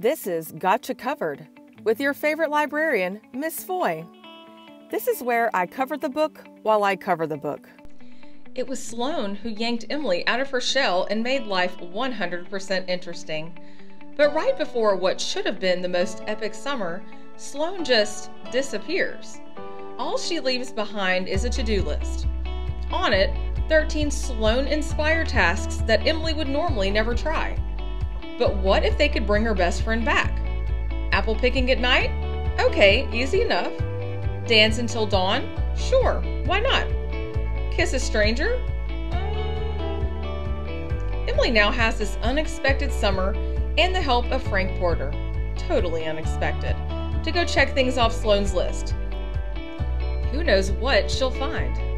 This is Gotcha Covered with your favorite librarian, Miss Foy. This is where I cover the book while I cover the book. It was Sloane who yanked Emily out of her shell and made life 100% interesting. But right before what should have been the most epic summer, Sloane just disappears. All she leaves behind is a to do list. On it, 13 Sloane inspired tasks that Emily would normally never try. But what if they could bring her best friend back? Apple picking at night? Okay, easy enough. Dance until dawn? Sure, why not? Kiss a stranger? Um, Emily now has this unexpected summer and the help of Frank Porter, totally unexpected, to go check things off Sloane's list. Who knows what she'll find?